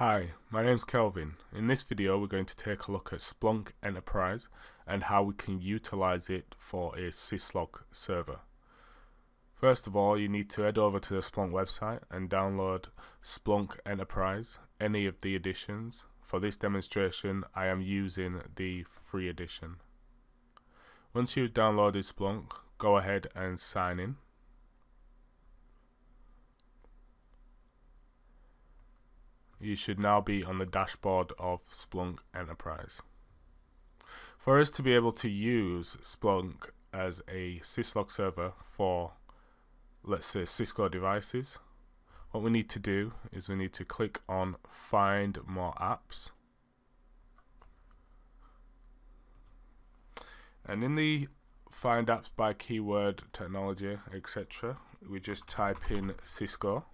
Hi, my name's Kelvin. In this video we're going to take a look at Splunk Enterprise and how we can utilize it for a syslog server. First of all you need to head over to the Splunk website and download Splunk Enterprise, any of the editions. For this demonstration I am using the free edition. Once you've downloaded Splunk, go ahead and sign in. You should now be on the dashboard of Splunk Enterprise. For us to be able to use Splunk as a syslog server for, let's say, Cisco devices, what we need to do is we need to click on Find More Apps. And in the Find Apps by Keyword Technology, etc., we just type in Cisco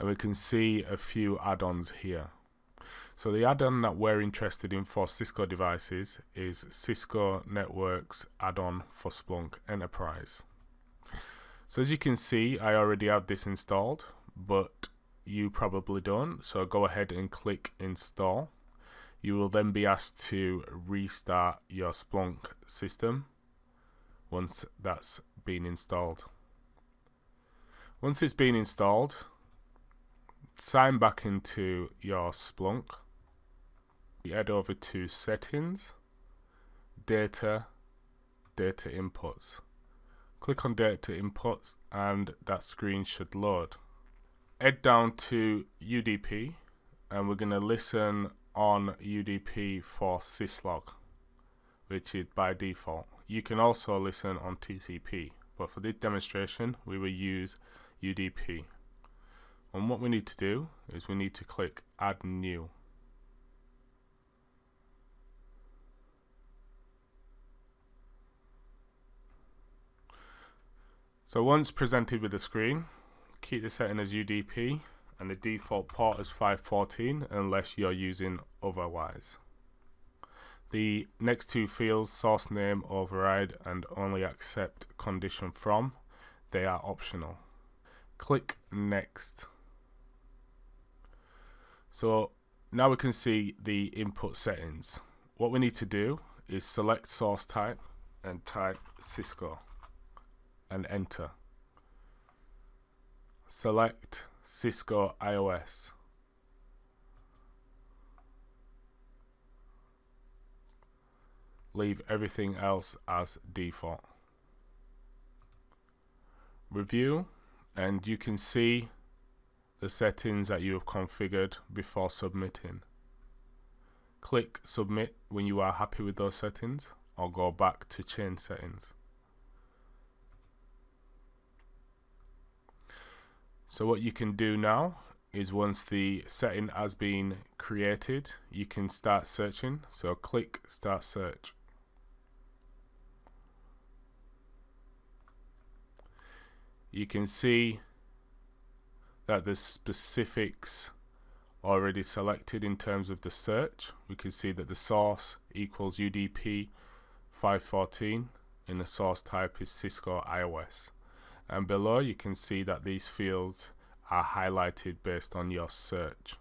and we can see a few add-ons here. So the add-on that we're interested in for Cisco devices is Cisco Networks add-on for Splunk Enterprise. So as you can see, I already have this installed, but you probably don't. So go ahead and click install. You will then be asked to restart your Splunk system once that's been installed. Once it's been installed, sign back into your Splunk. You head over to settings, data, data inputs. Click on data inputs and that screen should load. Head down to UDP and we're going to listen on UDP for syslog which is by default. You can also listen on TCP but for this demonstration we will use UDP. And what we need to do is we need to click add new. So once presented with the screen, keep the setting as UDP and the default port is 514 unless you're using otherwise. The next two fields, source name, override and only accept condition from, they are optional. Click next. So now we can see the input settings. What we need to do is select source type and type Cisco and enter. Select Cisco IOS. Leave everything else as default. Review and you can see the settings that you have configured before submitting. Click submit when you are happy with those settings or go back to change settings. So what you can do now is once the setting has been created you can start searching so click start search you can see that the specifics already selected in terms of the search. We can see that the source equals UDP 514 and the source type is Cisco IOS. And below you can see that these fields are highlighted based on your search.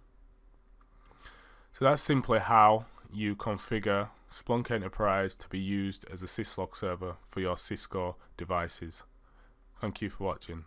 So that's simply how you configure Splunk Enterprise to be used as a syslog server for your Cisco devices. Thank you for watching.